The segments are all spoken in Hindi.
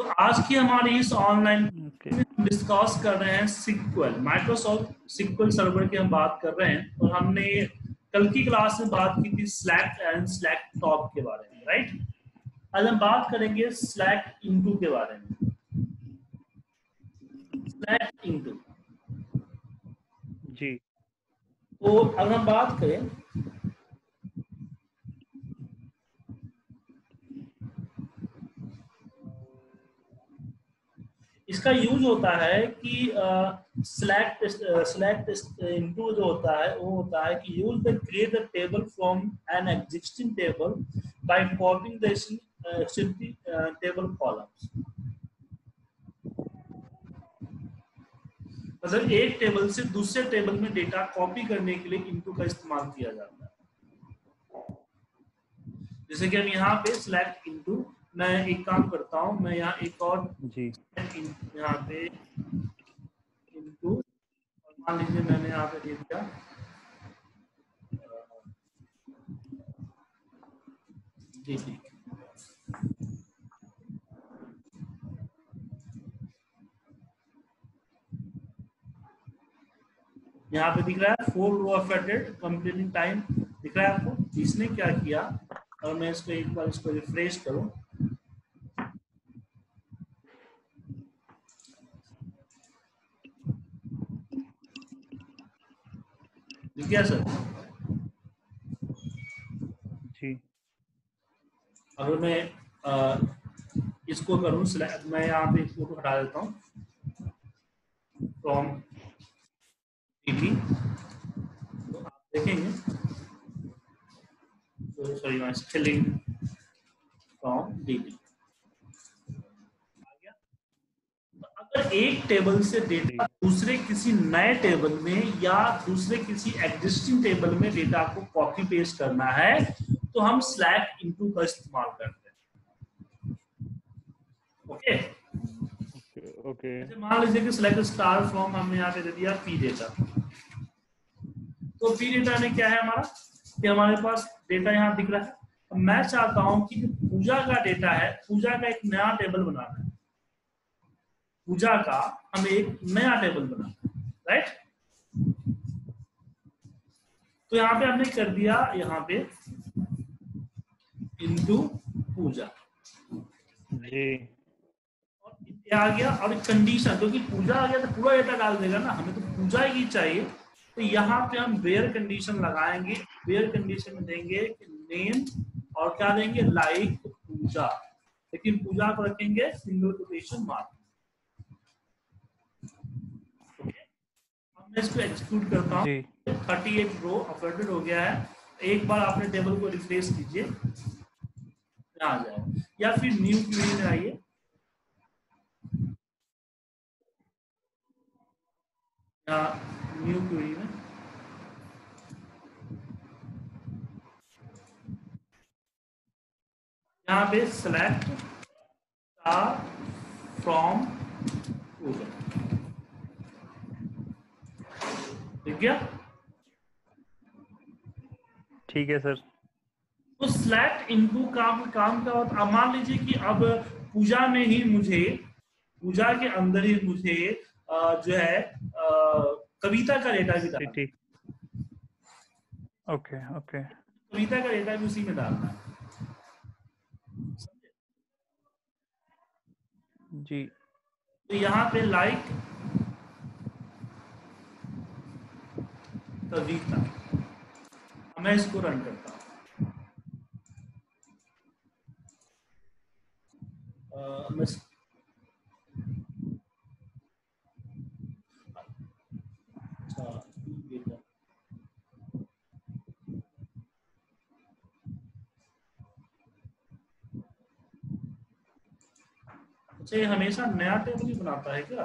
तो आज की हमारी इस ऑनलाइन डिस्कस कर रहे हैं सिक्वल माइक्रोसॉफ्ट सिक्वल सर्वर की हम बात कर रहे हैं और हमने कल की क्लास में बात की थी स्लैक एंड स्लैक टॉप के बारे में राइट आज हम बात करेंगे स्लैक इनटू के बारे में। स्लैक इनटू जी। तो अगर हम बात करें इसका यूज़ होता है कि सिलेक्ट सिलेक्ट इनटू जो होता है, वो होता है कि use the create the table from an existing table by copying the table columns मतलब एक टेबल से दूसरे टेबल में डेटा कॉपी करने के लिए इनटू का इस्तेमाल किया जाता है। जैसे कि हम यहाँ पे सिलेक्ट इनटू मैं एक काम करता हूँ, मैं यहाँ एक और जी। यहाँ पे और मान लीजिए मैंने यहाँ पे दे दिया। यहाँ पे दिख रहा है four row affected completing time दिख रहा है आपको, इसने क्या किया? और मैं इसको एक बार इसको रिफ्रेश करूँ। क्या सर जी। अगर मैं आ, इसको करूँ मैं यहाँ पे फ़ोटो हटा देता हूँ। फ्रॉम पीपी तो आप देखेंगे। तो सॉरी मैं स्पेलिंग फ्रॉम डीटी अगर एक टेबल से डेटा दूसरे किसी नए टेबल में या दूसरे किसी एग्जिस्टिंग टेबल में डेटा को कॉपी पेस्ट करना है तो हम स्लैक इनटू का इस्तेमाल करते हैं। ओके ओके मान लीजिए कि सिलेक्ट स्टार फ्रॉम हमने यहाँ पे दे दिया पी डेटा तो पी डेटा में क्या है हमारा? कि हमारे पास डेटा यहाँ दिख रहा है। मैं चाहता हूँ कि पूजा का डेटा है पूजा का एक नया टेबल बनाना है पूजा का हमें एक नया टेबल बनाना है राइट तो यहाँ पे हमने कर दिया यहाँ पे इंटू पूजा। जी। और आ गया और कंडीशन क्योंकि तो पूजा आ गया तो पूरा डेटा डाल देगा ना हमें तो पूजा ही चाहिए। तो यहाँ पे हम वेयर कंडीशन लगाएँगे वेयर कंडीशन में देंगे नेम और क्या देंगे? लाइक पूजा। लेकिन पूजा को रखेंगे सिंगल कोटेशन मार्क मैं इसको एक्सक्लूड करता हूँ। थर्टी एट रो अपलोडेड हो गया है। एक बार आपने टेबल को रिफ्रेश कीजिए। आ जाए। या फिर न्यू क्वेरी में आइए। या न्यू क्वेरी में। यहाँ पे सेलेक्ट फ्रॉम गूगल ठीक गया? ठीक है सर। तो स्लैट इनटू काम काम का अब मान लीजिए कि अब पूजा में ही मुझे पूजा के अंदर ही मुझे जो है कविता का डेटा भी डालना ठीक। Okay okay. कविता का डेटा भी उसी में डालना है। जी। तो यहाँ पे लाइक कविता मैं इसको रन करता हूँ। अच्छा ये हमेशा नया टेबल ही बनाता है क्या?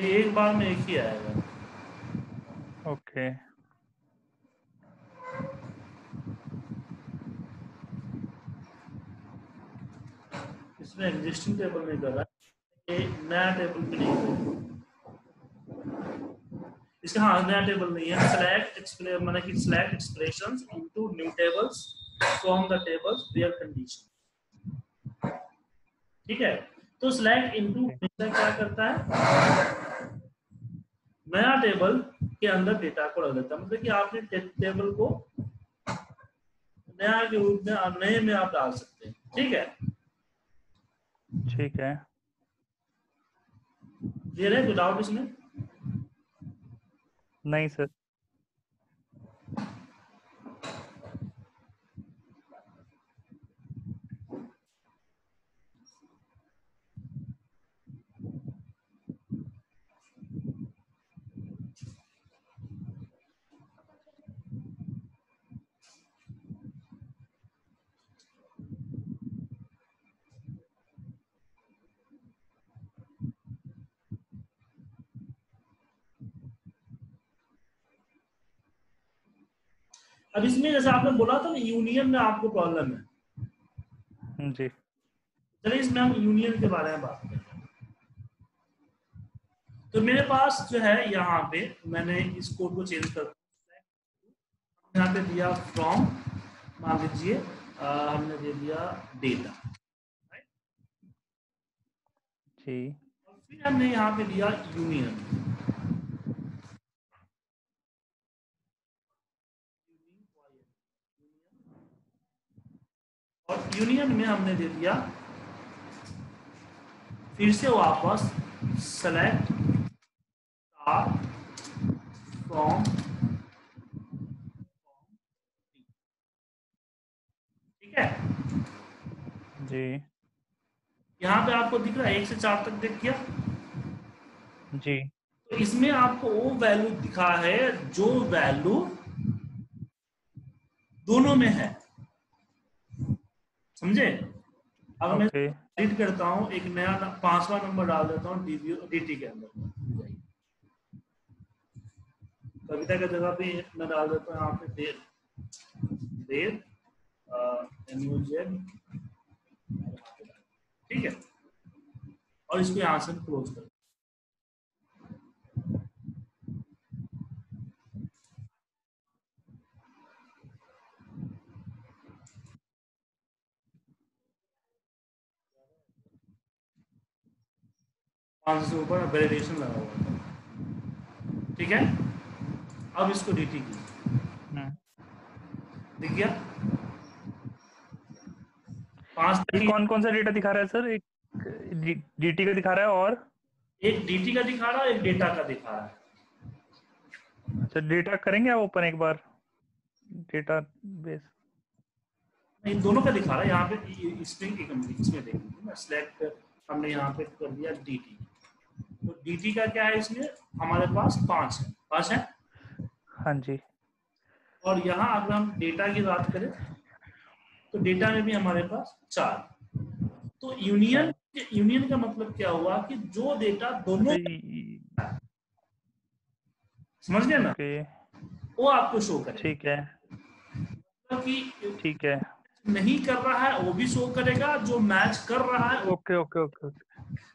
एक बार में एक ही आएगा। ओके। इसमें एग्जिस्टिंग टेबल नहीं कर रहा है नया टेबल भी नहीं कर। इसका हाँ नया टेबल नहीं है। सेलेक्ट एक्सप्लेन माने कि select expressions into new tables from the tables where condition ठीक है? तो सेलेक्ट इनटू क्या करता है? नया टेबल के अंदर डेटा को रख देता है। मतलब कि आपने टेबल को नया के रूप में नए में आप डाल सकते हैं। ठीक है? ठीक है। क्लियर है कोई डाउट इसमें? नहीं सर अब इसमें जैसे आपने बोला था ना यूनियन में आपको प्रॉब्लम है। जी। चलिए इसमें हम यूनियन के बारे में बात करते हैं। तो मेरे पास जो है यहाँ पे मैंने इस कोड को चेंज कर यहाँ पे दिया फ्रॉम मान लीजिए हमने दे दिया डेटा जी। और फिर हमने यहाँ पे दिया यूनियन और यूनियन में हमने दे दिया। फिर से वापस सेलेक्ट फ्रॉम ठीक है? जी। यहाँ पे आपको दिख रहा है एक से चार तक देख गया जी। तो इसमें आपको वो वैल्यू दिखा है जो वैल्यू दोनों में है। समझे? अब मैं एडिट करता हूँ एक नया पांचवा नंबर डाल देता हूँ डीटी के अंदर। कविता की जगह पे मैं डाल देता हूँ यहाँ पे देर। देर एनयूजेड ठीक है? और इसको यहाँ से क्लोज कर पाँच सौ से ऊपर वेरिएशन लगा हुआ है। ठीक है? अब इसको डीटी की हम्म। दिख गया पाँच तक कौन कौन सा डेटा दिखा रहा है सर एक जीटी का दिखा रहा है और? एक डीटी का दिखा रहा है एक डेटा का दिखा रहा है। अच्छा डेटा करेंगे आप ओपन एक बार? डेटा बेस इन दोनों का दिखा रहा है। यहाँ पे इसमें एक मिनट, इसमें देखिए ना सिलेक्ट हमने यहाँ पे कर दिया डीटी तो डीटी का क्या है इसमें? हमारे पास पाँच है। पाँच है? हाँ जी। और यहाँ अगर हम डेटा की बात करें तो डेटा में भी हमारे पास चार। तो यूनियन यूनियन का मतलब क्या हुआ कि जो डेटा दोनों समझ गए ना? वो आपको शो करे ठीक है। ठीक है। नहीं कर रहा है वो भी शो करेगा जो मैच कर रहा है। ओके ओके ओके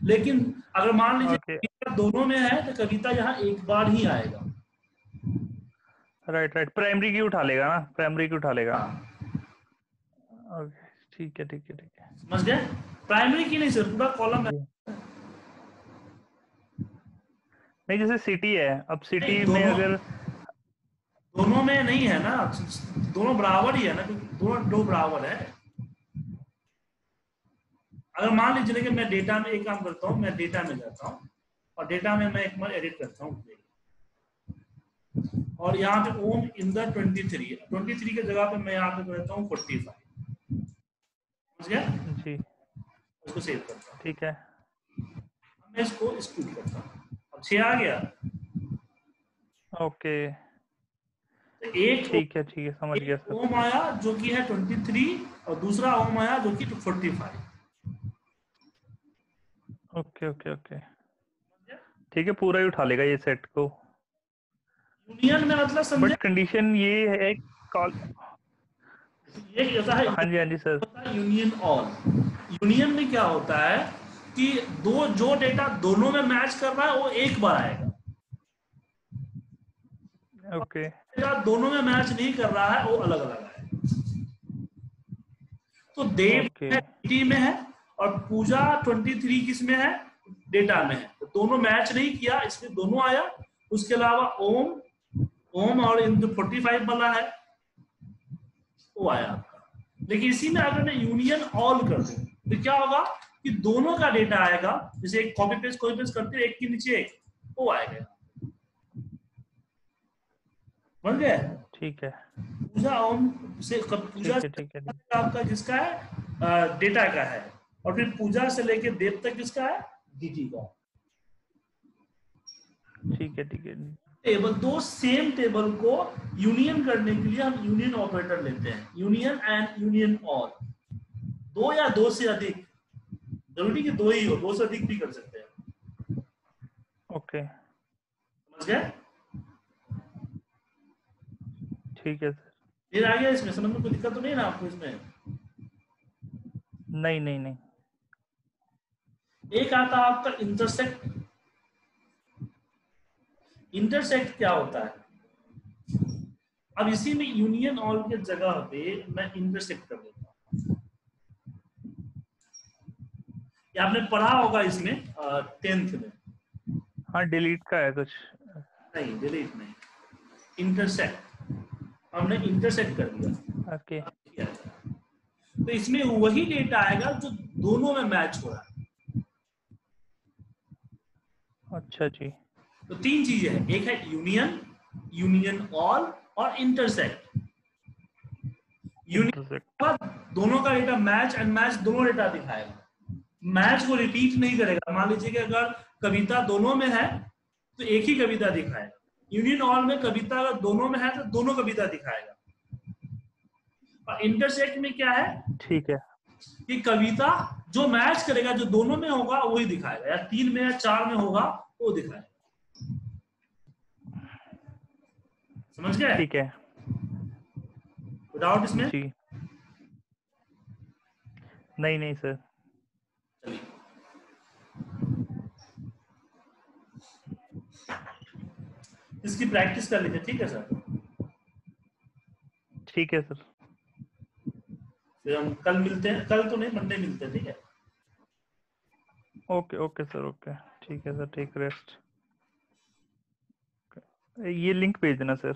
लेकिन अगर मान लीजिए कविता दोनों में है तो कविता यहाँ एक बार ही आएगा। राइट राइट प्राइमरी की उठा लेगा ना? प्राइमरी की उठा लेगा। हाँ, ओके ठीक है ठीक है ठीक है। समझ गए? प्राइमरी की नहीं सर पूरा कॉलम है। नहीं जैसे सिटी है अब सिटी में अगर में नहीं है ना दोनों बराबर ही है ना क्योंकि दोनों दो बराबर है। अगर मान लीजिए कि मैं डेटा में एक काम करता हूँ मैं डेटा में जाता हूँ और डेटा में मैं एक बार एडिट करता हूँ। और यहाँ पे Om in the twenty three twenty three की जगह पे मैं यहाँ पे करता हूँ फोर्टी फाइव समझ गया? जी। उसको सेव करता हूँ। ठीक है। मैं इसको स्कूट करता हूँ। अब छह आ गया। ओके। तो एक ठीक है ठीक है समझ गया सर। ओम आया जो कि है 23 और दूसरा ओम आया जो कि 45 ओके ओके ओके। ठीक है पूरा ही उठा लेगा ये सेट को। यूनियन में मतलब समझे बट कंडीशन ये है कॉल ये होता है? हाँ जी हाँ जी सर यूनियन ऑल यूनियन में क्या होता है कि दो जो डेटा दोनों में मैच कर रहा है वो एक बार आएगा। ओके। डेटा दोनों में मैच नहीं कर रहा है वो अलग अलग है। तो देव Okay. में है और पूजा 23 किसमें है? डेटा में है। तो दोनों मैच नहीं किया इसमें दोनों आया। उसके अलावा ओम ओम और इन जो 45 वाला है। वो आया आपका। लेकिन इसी में अगर मैं यूनियन ऑल कर दूँ तो क्या होगा कि दोनों का डेटा आएगा। जैसे एक कॉपी पेस्ट कॉपी पेस्ट करते हैं एक के नीचे एक वो आएगा। समझ गए ठीक है। पूजा ओम से पूजा आपका किसका है? डेटा का है। और फिर पूजा से लेके देव तक किसका है? डीटी का। ठीक है ठीक है। टेबल दो सेम टेबल को यूनियन करने के लिए हम यूनियन ऑपरेटर लेते हैं। Union and union all. दो या दो से अधिक। ज़रूरी कि दो ही हो दो से अधिक भी कर सकते हैं। ओके। okay. समझ गए? ठीक है सर। फिर आ गया इसमें समझ में कोई दिक्कत तो नहीं ना आपको इसमें? नहीं नहीं नहीं। एक आता आपका इंटरसेक्ट इंटरसेक्ट क्या होता है? अब इसी में यूनियन ऑल के जगह पे मैं इंटरसेक्ट कर देता हूँ। ये आपने पढ़ा होगा इसमें टेंथ में। हाँ डिलीट का है कुछ। नहीं डिलीट नहीं। इंटरसेक्ट हमने इंटरसेक्ट कर दिया। ओके था। तो इसमें वही डेटा आएगा जो दोनों में मैच हो रहा है। अच्छा जी। तो तीन चीज़ें हैं। एक है यूनियन यूनियन ऑल और इंटरसेक्ट यूनियन दोनों का डेटा मैच एंड मैच दोनों डेटा दिखाएगा। मैच को रिपीट नहीं करेगा। मान लीजिए कि अगर कविता दोनों में है तो एक ही कविता दिखाएगा। यूनियन ऑल में कविता अगर दोनों में है तो दोनों कविता दिखाएगा। और इंटरसेक्ट में क्या है? ठीक है। कि कविता जो मैच करेगा जो दोनों में होगा वही दिखाएगा। या तीन में या चार में होगा वो दिखाएगा। समझ गए? ठीक है। डाउट इसमें? जी। नहीं नहीं सर चलिए इसकी प्रैक्टिस कर लीजिए ठीक है सर? ठीक है सर। फिर हम कल मिलते हैं कल तो नहीं मंडे मिलते हैं ठीक है? Okay okay sir okay. ठीक है सर ठीक रेस्ट ये लिंक भेज देना सर।